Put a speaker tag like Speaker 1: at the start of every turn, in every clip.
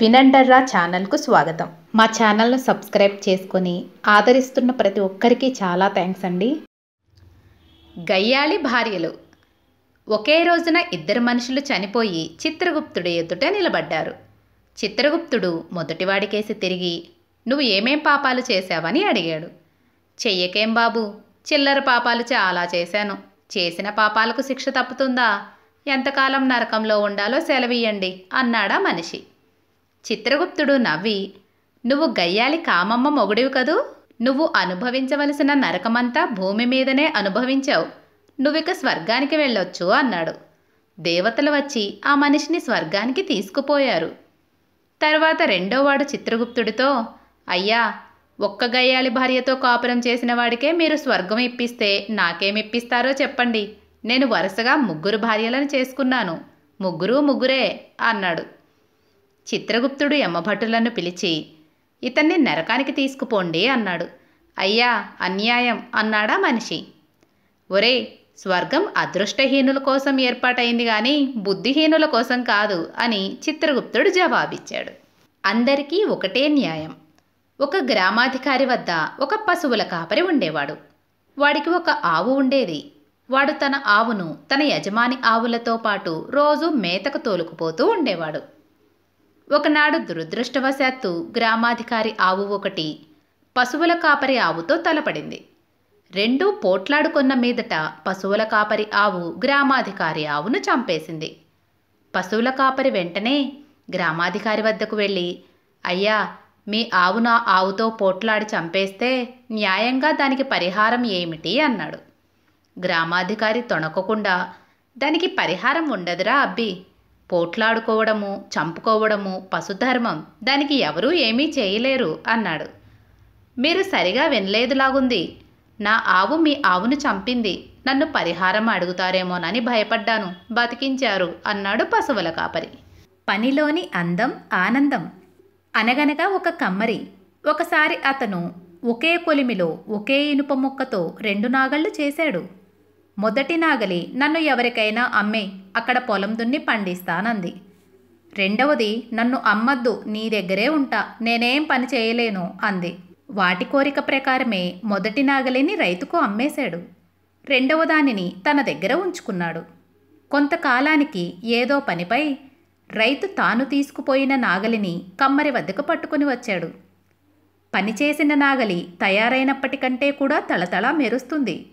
Speaker 1: వినండర్రా ఛానల్కు స్వాగతం. మా ఛానల్ను సబ్స్క్రైబ్ చేసుకొని ఆదరిస్తున్న ప్రతి ఒక్కరికి చాలా థ్యాంక్స్ అండి. గయ్యాళి భార్యలు. ఒకే రోజున ఇద్దరు మనుషులు చనిపోయి చిత్రగుప్తుడి ఎదుట నిలబడ్డారు. చిత్రగుప్తుడు మొదటివాడికేసి తిరిగి నువ్వు ఏమేం పాపాలు చేశావని అడిగాడు. చెయ్యకేం బాబు? చిల్లర పాపాలు చాలా చేశాను. చేసిన పాపాలకు శిక్ష తప్పుతుందా? ఎంతకాలం నరకంలో ఉండాలో సెలవియ్యండి అన్నాడా మనిషి. చిత్రగుప్తుడు నవ్వి నువ్వు గయ్యాలి కామమ్మ మొగుడివి కదూ? నువ్వు అనుభవించవలసిన నరకమంతా భూమి మీదనే అనుభవించావు. నువ్విక స్వర్గానికి వెళ్ళొచ్చు అన్నాడు. దేవతలు వచ్చి ఆ మనిషిని స్వర్గానికి తీసుకుపోయారు. తర్వాత రెండోవాడు చిత్రగుప్తుడితో అయ్యా ఒక్క గయ్యాలి భార్యతో కాపురం చేసిన వాడికే మీరు స్వర్గం ఇప్పిస్తే నాకేమిప్పిస్తారో చెప్పండి. నేను వరుసగా ముగ్గురు భార్యలను చేసుకున్నాను. ముగ్గురు ముగ్గురే అన్నాడు. చిత్రగుప్తుడు యమభటులను పిలిచి ఇతన్ని నరకానికి తీసుకుపోండి అన్నాడు. అయ్యా అన్యాయం అన్నాడా మనిషి. ఒరే స్వర్గం అదృష్టహీనుల కోసం ఏర్పాటైంది కానీ బుద్ధిహీనుల కోసం కాదు అని చిత్రగుప్తుడు జవాబిచ్చాడు. అందరికీ ఒకటే న్యాయం. ఒక గ్రామాధికారి వద్ద ఒక పశువుల కాపరి ఉండేవాడు. వాడికి ఒక ఆవు ఉండేది. వాడు తన ఆవును తన యజమాని ఆవులతో పాటు రోజు మేతకు తోలుకుపోతూ ఉండేవాడు. ఒకనాడు దురదృష్టవశాత్తు గ్రామాధికారి ఆవు ఒకటి పశువుల కాపరి ఆవుతో తలపడింది. రెండూ పోట్లాడుకున్న మీదట పశువుల కాపరి ఆవు గ్రామాధికారి ఆవును చంపేసింది. పశువుల కాపరి వెంటనే గ్రామాధికారి వద్దకు వెళ్ళి అయ్యా మీ ఆవు నా ఆవుతో పోట్లాడి చంపేస్తే న్యాయంగా దానికి పరిహారం ఏమిటి అన్నాడు. గ్రామాధికారి తొణకకుండా దానికి పరిహారం ఉండదురా అబ్బి. పోట్లాడుకోవడము చంపుకోవడము పశుధర్మం. దానికి ఎవరూ ఏమీ చేయలేరు అన్నాడు. మీరు సరిగా వినలేదులాగుంది. నా ఆవు మీ ఆవును చంపింది. నన్ను పరిహారం అడుగుతారేమోనని భయపడ్డాను. బతికించారు అన్నాడు పశువుల కాపరి. పనిలోని అందం ఆనందం. అనగనగా ఒక కమ్మరి. ఒకసారి అతను ఒకే కొలిమిలో ఒకే ఇనుప ముక్కతో రెండు నాగళ్ళు చేశాడు. మొదటి నాగలి నన్ను ఎవరికైనా అమ్మే అక్కడ పొలం దున్ని పండిస్తానంది. రెండవది నన్ను అమ్మద్దు నీ దగ్గరే ఉంటా నేనేం పని చేయలేను అంది. వాటి కోరిక ప్రకారమే మొదటి నాగలిని రైతుకు అమ్మేశాడు. రెండవ దానిని తన దగ్గర ఉంచుకున్నాడు. కొంతకాలానికి ఏదో పనిపై రైతు తాను తీసుకుపోయిన నాగలిని కమ్మరి వద్దకు పట్టుకుని వచ్చాడు. పనిచేసిన నాగలి తయారైనప్పటికంటే కూడా తళతళ మెరుస్తుంది.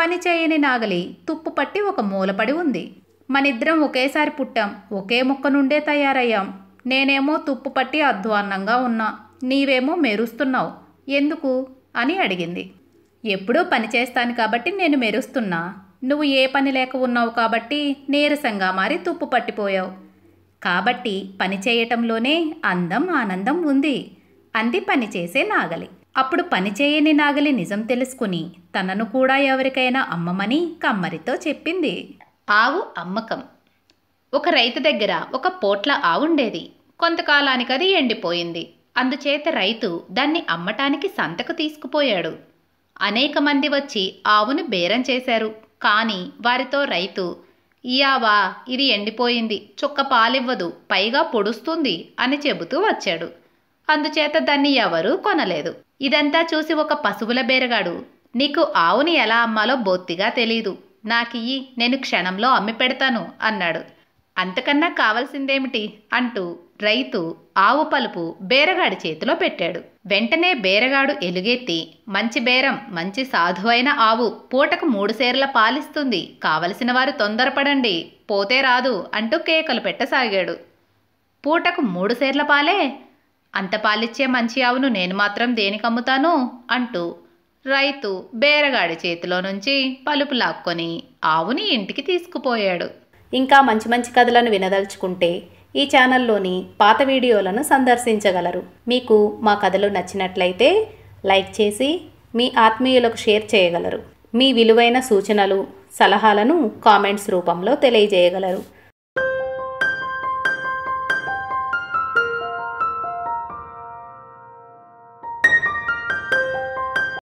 Speaker 1: పనిచేయని నాగలి తుప్పు పట్టి ఒక మూలపడి ఉంది. మనిద్దరం ఒకేసారి పుట్టాం. ఒకే ముక్క నుండే తయారయ్యాం. నేనేమో తుప్పు పట్టి అధ్వాన్నంగా ఉన్నా. నీవేమో మెరుస్తున్నావు. ఎందుకు? అని అడిగింది. ఎప్పుడూ పని చేస్తాను కాబట్టి నేను మెరుస్తున్నా. నువ్వు ఏ పని లేక ఉన్నావు కాబట్టి నీరసంగా మారి తుప్పు పట్టిపోయావు. కాబట్టి పని చేయటంలోనే అందం ఆనందం ఉంది. అంది పనిచేసే నాగలి. అప్పుడు పనిచేయని నాగలి నిజం తెలుసుకుని తనను కూడా ఎవరికైనా అమ్మమని కమ్మరితో చెప్పింది. ఆవు అమ్మకం. ఒక రైతు దగ్గర ఒక పోట్ల ఆవుండేది. కొంతకాలానికి అది ఎండిపోయింది. అందుచేత రైతు దాన్ని అమ్మటానికి సంతకు తీసుకుపోయాడు. అనేక మంది వచ్చి ఆవును బేరం చేశారు. కానీ వారితో రైతు ఇయావా ఇది ఎండిపోయింది. చుక్క పాలివ్వదు. పైగా పొడుస్తుంది అని చెబుతూ వచ్చాడు. అందుచేత దాన్ని ఎవరూ కొనలేదు. ఇదంతా చూసి ఒక పశువుల బేరగాడు నీకు ఆవుని ఎలా అమ్మాలో బొత్తిగా తెలీదు. నాకియ్యి నేను క్షణంలో అమ్మి పెడతాను అన్నాడు. అంతకన్నా కావలసిందేమిటి? అంటూ రైతు ఆవు పలుపు బేరగాడి చేతిలో పెట్టాడు. వెంటనే బేరగాడు ఎలుగెత్తి మంచి బేరం మంచి సాధువైన ఆవు పూటకు మూడు సేర్ల పాలిస్తుంది. కావలసిన వారు తొందరపడండి పోతే రాదు అంటూ కేకలు పెట్టసాగాడు. పూటకు మూడు సేర్ల పాలే? అంత పాలిచ్చే మంచి ఆవును నేను మాత్రం దేనికి అమ్ముతాను? అంటూ రైతు బేరగాడి చేతిలో నుంచి పలుపు లాక్కొని ఆవుని ఇంటికి తీసుకుపోయాడు.
Speaker 2: ఇంకా మంచి మంచి కథలను వినదలుచుకుంటే ఈ ఛానల్లోని పాత వీడియోలను సందర్శించగలరు. మీకు మా కథలు నచ్చినట్లయితే లైక్ చేసి మీ ఆత్మీయులకు షేర్ చేయగలరు. మీ విలువైన సూచనలు సలహాలను కామెంట్స్ రూపంలో తెలియజేయగలరు.